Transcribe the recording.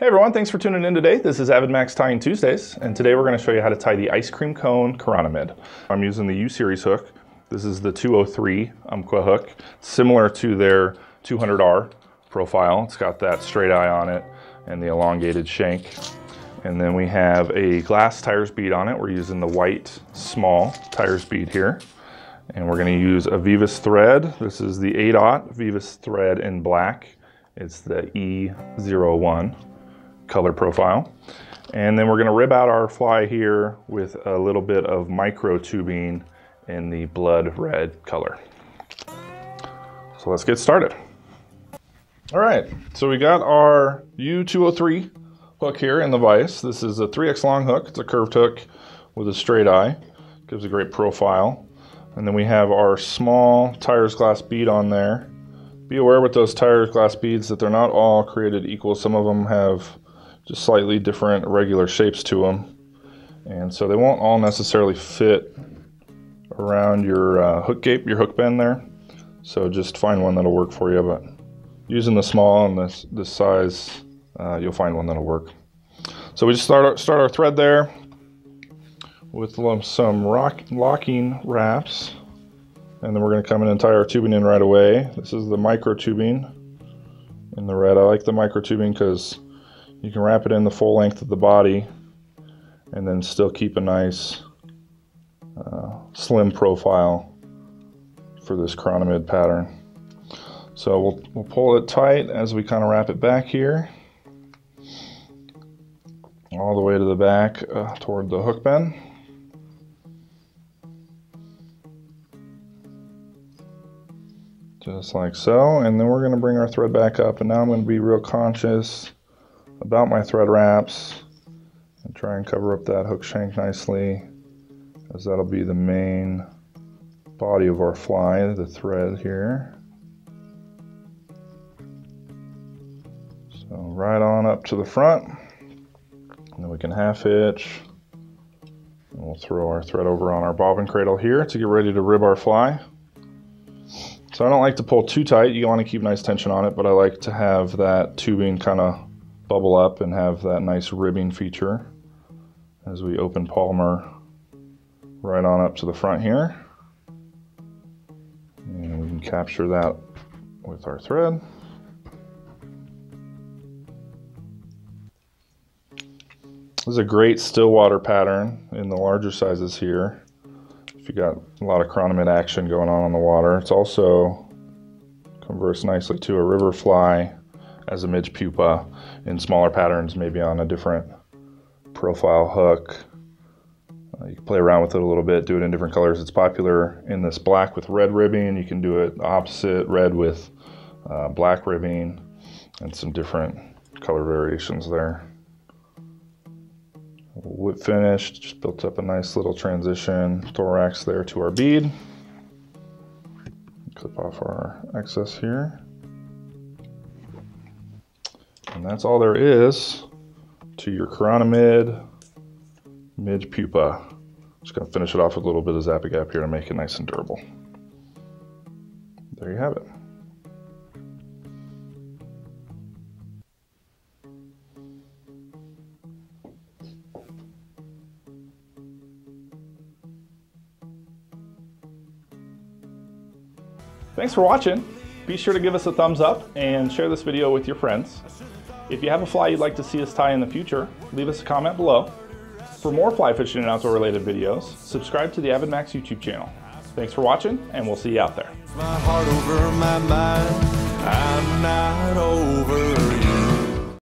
Hey everyone, thanks for tuning in today. This is AvidMax Tying Tuesdays, and today we're going to show you how to tie the ice cream cone chironomid. I'm using the U-Series hook. This is the 203 Umpqua hook, similar to their 200R profile. It's got that straight eye on it and the elongated shank. And then we have a glass Tyers bead on it. We're using the white small Tyers bead here. And we're going to use a Veevus thread. This is the 8-aught Veevus thread in black. It's the E01 color profile. And then we're gonna rib out our fly here with a little bit of micro tubing in the blood red color. So let's get started. All right, so we got our U203 hook here in the vise. This is a 3X long hook. It's a curved hook with a straight eye. Gives a great profile. And then we have our small Tyers glass bead on there. Be aware with those Tyers glass beads that they're not all created equal. Some of them have just slightly different regular shapes to them. And so they won't all necessarily fit around your uh, hook gape, your hook bend there. So just find one that'll work for you. But using the small and this, this size, uh, you'll find one that'll work. So we just start our, start our thread there with some rock, locking wraps. And then we're going to come in and tie our tubing in right away. This is the micro tubing in the red. I like the micro tubing because you can wrap it in the full length of the body and then still keep a nice uh, slim profile for this chironomid pattern. So we'll, we'll pull it tight as we kind of wrap it back here. All the way to the back uh, toward the hook bend. Just like so. And then we're going to bring our thread back up. And now I'm going to be real conscious about my thread wraps and try and cover up that hook shank nicely as that'll be the main body of our fly, the thread here. So right on up to the front and then we can half hitch and we'll throw our thread over on our bobbin cradle here to get ready to rib our fly. So I don't like to pull too tight, you want to keep nice tension on it, but I like to have that tubing kind of bubble up and have that nice ribbing feature as we open Palmer right on up to the front here. And we can capture that with our thread. This is a great still water pattern in the larger sizes here. If you got a lot of chironomid action going on on the water. It's also converts nicely to a river fly as a midge pupa in smaller patterns, maybe on a different profile hook. Uh, you can play around with it a little bit, do it in different colors. It's popular in this black with red ribbing. You can do it opposite, red with uh, black ribbing, and some different color variations there. Whip finished, just built up a nice little transition thorax there to our bead. Clip off our excess here. And that's all there is to your chironomid mid pupa. Just gonna finish it off with a little bit of Zap-A-Gap here to make it nice and durable. There you have it. Thanks for watching. Be sure to give us a thumbs up and share this video with your friends. If you have a fly you'd like to see us tie in the future, leave us a comment below. For more fly fishing and outdoor related videos, subscribe to the AvidMax YouTube channel. Thanks for watching, and we'll see you out there.